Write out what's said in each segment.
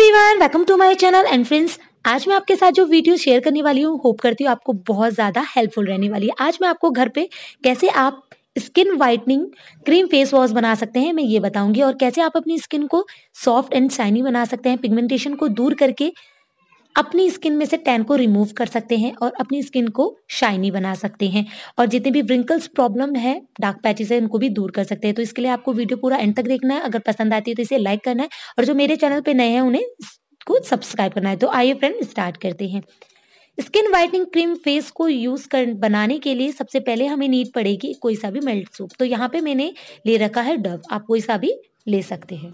Everyone welcome to my channel and friends आज मैं आपके साथ जो वीडियो शेयर करने वाली हूँ होप करती हूँ आपको बहुत ज़्यादा हेल्पफुल रहने वाली है। आज मैं आपको घर पे कैसे आप skin whitening cream face wash बना सकते हैं, मैं ये बताऊँगी और कैसे आप अपनी स्किन को सॉफ्ट एंड शाइनी बना सकते हैं पिगमेंटेशन को दूर करके अपनी स्किन में से टैन को रिमूव कर सकते हैं और अपनी स्किन को शाइनी बना सकते हैं। और जितने भी व्रिंकल्स प्रॉब्लम है डार्क पैचेस है, उनको भी दूर कर सकते हैं। तो इसके लिए आपको वीडियो पूरा एंड तक देखना है। अगर पसंद आती है तो इसे लाइक करना है। और जो मेरे चैनल पर नए हैं, उन्हें को सब्सक्राइब करना है। तो आइए फ्रेंड स्टार्ट करते हैं। स्किन वाइटनिंग क्रीम फेस को यूज़ कर, बनाने के लिए सबसे पहले हमें नीड पड़ेगी कोई सा भी मेल्ट सूप तो यहाँ पे मैंने ले रखा है डव आप कोई सा भी ले सकते हैं।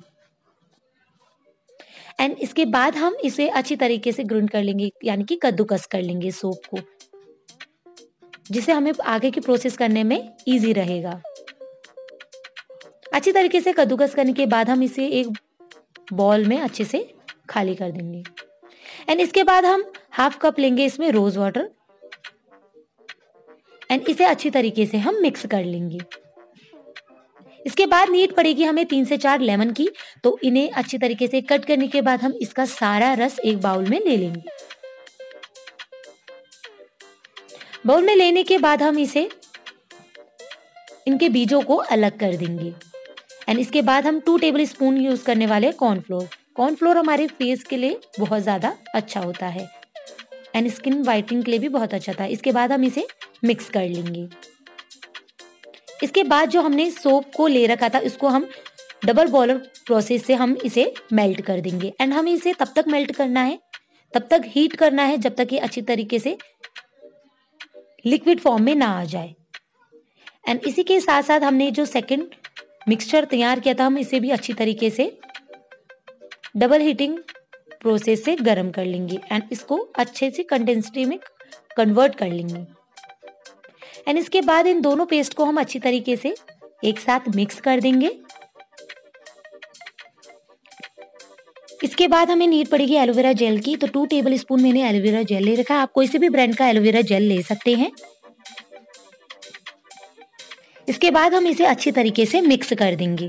एंड इसके बाद हम इसे अच्छी तरीके से ग्रुंड कर लेंगे, यानी कि कद्दूकस कर लेंगे सोप को, जिसे हमें आगे की प्रोसेस करने में इजी रहेगा। अच्छी तरीके से कद्दूकस करने के बाद हम इसे एक बॉल में अच्छे से खाली कर देंगे। एंड इसके बाद हम हाफ़ कप लेंगे इसमें रोज वाटर एंड इसे अच्छी तरीके से हम मिक्स कर लेंगे। इसके बाद नीड पड़ेगी हमें तीन से चार लेमन की तो इन्हें अच्छी तरीके से कट करने के बाद हम इसका सारा रस एक बाउल में ले लेंगे। बाउल में लेने के बाद हम इसे इनके बीजों को अलग कर देंगे। एंड इसके बाद हम टू टेबल स्पून यूज़ करने वाले कॉर्नफ्लोर कॉर्नफ्लोर हमारे फेस के लिए बहुत ज़्यादा अच्छा होता है। एंड स्किन वाइटनिंग के लिए भी बहुत अच्छा था। इसके बाद हम इसे मिक्स कर लेंगे। इसके बाद जो हमने सोप को ले रखा था, इसको हम डबल बॉलर प्रोसेस से हम इसे मेल्ट कर देंगे। एंड हमें इसे तब तक मेल्ट करना है, तब तक हीट करना है, जब तक ये अच्छी तरीके से लिक्विड फॉर्म में ना आ जाए। एंड इसी के साथ साथ हमने जो सेकंड मिक्सचर तैयार किया था, हम इसे भी अच्छी तरीके से डबल हीटिंग प्रोसेस से गर्म कर लेंगे। एंड इसको अच्छे से कंडेंसिटी में कन्वर्ट कर लेंगे। एंड इसके बाद इन दोनों पेस्ट को हम अच्छी तरीके से एक साथ मिक्स कर देंगे। इसके बाद हमें नीड पड़ेगी एलोवेरा जेल की। तो टू टेबल स्पून मैंने एलोवेरा जेल ले रखा है। आप कोई से भी ब्रांड का एलोवेरा जेल ले सकते हैं। इसके बाद हम इसे अच्छी तरीके से मिक्स कर देंगे।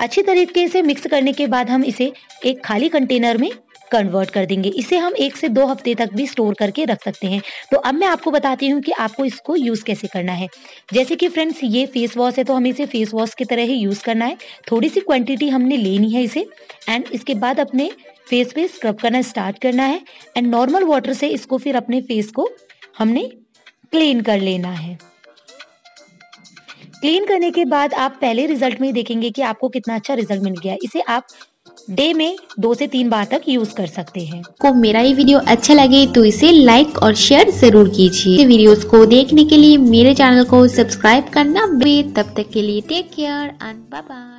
अच्छी तरीके से मिक्स करने के बाद हम इसे एक खाली कंटेनर में कन्वर्ट कर देंगे। इसे हम एक से दो हफ़्ते तक भी स्टोर करके रख सकते हैं। तो अब मैं आपको बताती हूँ कि आपको इसको यूज़ कैसे करना है। जैसे कि फ्रेंड्स ये फेस वॉश है तो हमें इसे फेस वॉश की तरह ही यूज़ करना है। थोड़ी सी क्वांटिटी हमने लेनी है इसे। एंड इसके बाद अपने फेस पे स्क्रब करना स्टार्ट करना है। एंड नॉर्मल वाटर से इसको फिर अपने फेस को हमने क्लीन कर लेना है। क्लीन करने के बाद आप पहले रिज़ल्ट में देखेंगे कि आपको कितना अच्छा रिज़ल्ट मिल गया। इसे आप डे में दो से तीन बार तक यूज़ कर सकते हैं। को मेरा ये वीडियो अच्छा लगे तो इसे लाइक और शेयर ज़रूर कीजिए। वीडियोस को देखने के लिए मेरे चैनल को सब्सक्राइब करना तब तक के लिए टेक केयर एंड बाय।